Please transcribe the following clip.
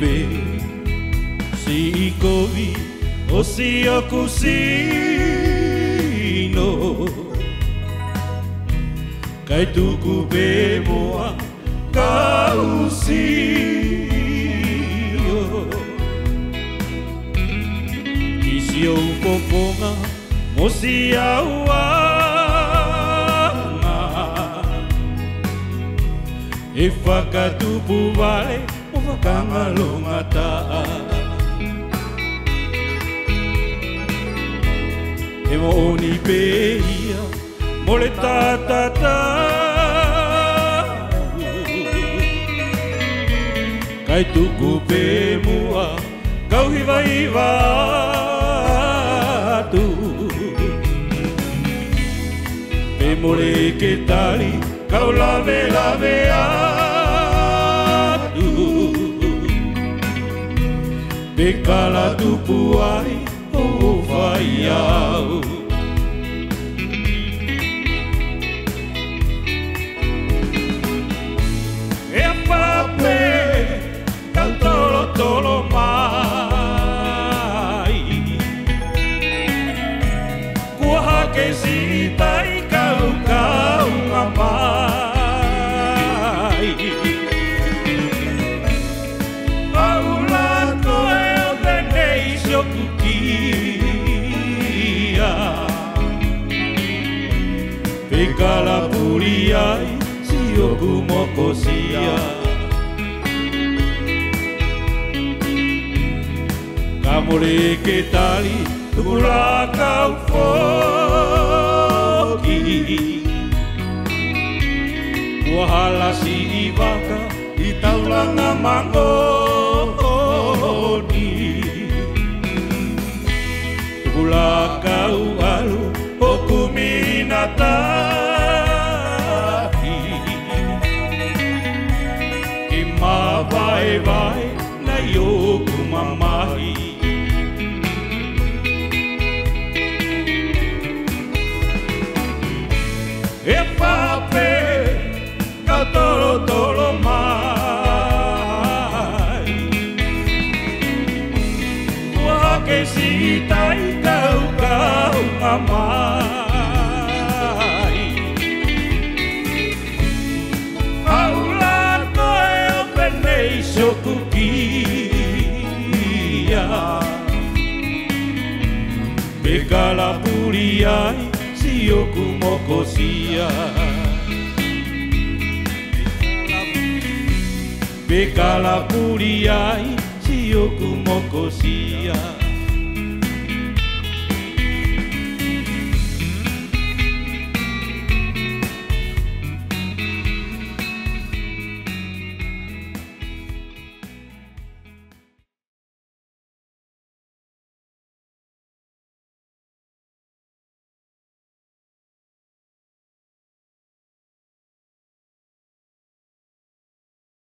be si ko vi o si o ku si no kai tu ku pe mo a ka u si o ki si o ko ko ma mo si a u a E whakatupu vai kanga longa e mo ni pe ia ta kai tu ku pe mu kau hi vai tu pe mo le kau la ve la ah. bekala dupu ai ovai au E pape cantolo tolo mai Kuaha ke sitai kau kau mamai Pia Pekala puliai Sioku mokosia Kamore ketali Tulakau foki Wahala si ibaka Itaulanga mangoki Epape, katoro tolo mai. Kua ke si tai kau kau amai. Aula koe o penei soku kia. Pekala puriai si oku como Pecala Pekala puria, yo como cosía.